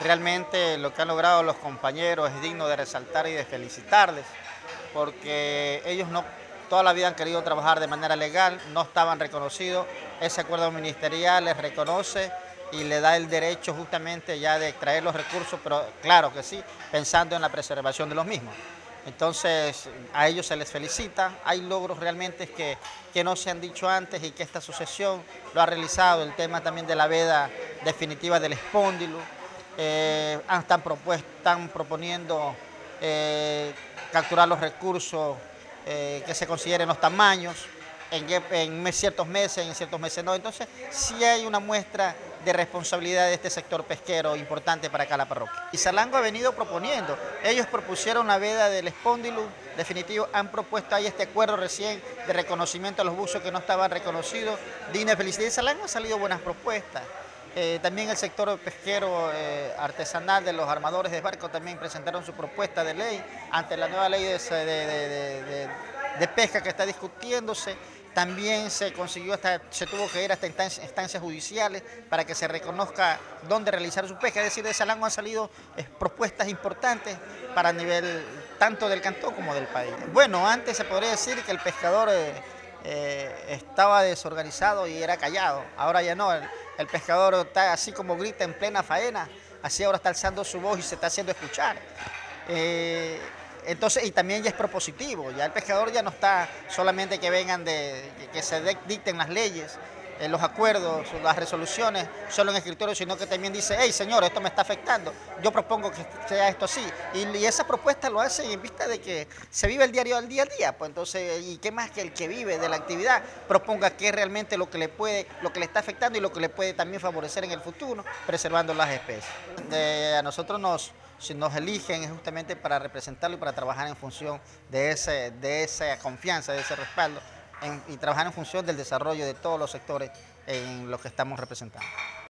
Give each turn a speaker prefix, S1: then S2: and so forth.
S1: Realmente lo que han logrado los compañeros es digno de resaltar y de felicitarles, porque ellos no toda la vida han querido trabajar de manera legal, no estaban reconocidos, ese acuerdo ministerial les reconoce y le da el derecho justamente ya de extraer los recursos, pero claro que sí, pensando en la preservación de los mismos. Entonces, a ellos se les felicita. Hay logros realmente que, que no se han dicho antes y que esta sucesión lo ha realizado. El tema también de la veda definitiva del espóndilo. Eh, están, están, proponiendo eh, capturar los recursos eh, que se consideren los tamaños en, ciertos meses, en ciertos meses no. Entonces, sí hay una muestra de responsabilidad de este sector pesquero importante para acá la parroquia. Y Salango ha venido proponiendo, ellos propusieron la veda del espóndilo definitivo, han propuesto ahí este acuerdo recién de reconocimiento a los buzos que no estaban reconocidos, digna felicidad. Y Salango ha salido buenas propuestas. Eh, también el sector pesquero eh, artesanal de los armadores de barcos también presentaron su propuesta de ley ante la nueva ley de, de pesca que está discutiéndose. También se consiguió hasta, se tuvo que ir hasta instancias, judiciales para que se reconozca dónde realizar su pesca. Es decir, de Salango han salido eh, propuestas importantes para nivel tanto del cantón como del país. Bueno, antes se podría decir que el pescador eh, eh, estaba desorganizado y era callado. Ahora ya no, el, pescador está así como grita en plena faena, así ahora está alzando su voz y se está haciendo escuchar. Entonces, y también ya es propositivo, ya el pescador ya no está solamente que vengan de, que se dicten las leyes, eh, los acuerdos, las resoluciones solo en escritorio, sino que también dice, hey señor, esto me está afectando, yo propongo que sea esto así. Y, esa propuesta lo hace en vista de que se vive el diario al día a día, pues entonces, y qué más que el que vive de la actividad proponga qué es realmente lo que le puede, lo que le está afectando y lo que le puede también favorecer en el futuro, preservando las especies. a nosotros nos si nos eligen es justamente para representarlo y para trabajar en función de, ese, de esa confianza, de ese respaldo y trabajar en función del desarrollo de todos los sectores en los que estamos representando.